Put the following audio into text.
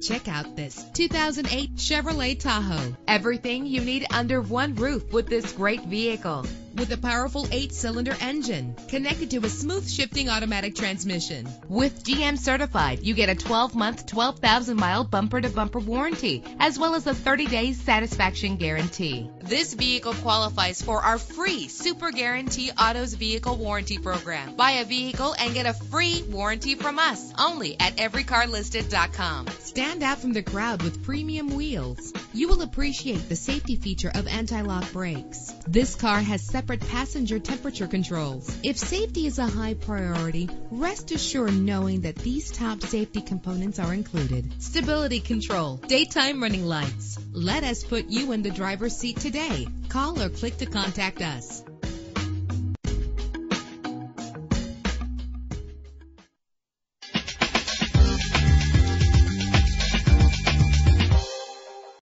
Check out this 2008 Chevrolet Tahoe. Everything you need under one roof with this great vehicle. With a powerful eight cylinder engine connected to a smooth shifting automatic transmission. With GM certified, you get a 12 month, 12,000 mile bumper to bumper warranty, as well as a 30 day satisfaction guarantee. This vehicle qualifies for our free Super Guarantee Autos Vehicle Warranty Program. Buy a vehicle and get a free warranty from us only at everycarlisted.com. Stand out from the crowd with premium wheels. You will appreciate the safety feature of anti-lock brakes. This car has separate passenger temperature controls. If safety is a high priority, rest assured knowing that these top safety components are included. Stability control, daytime running lights. Let us put you in the driver's seat today. Call or click to contact us.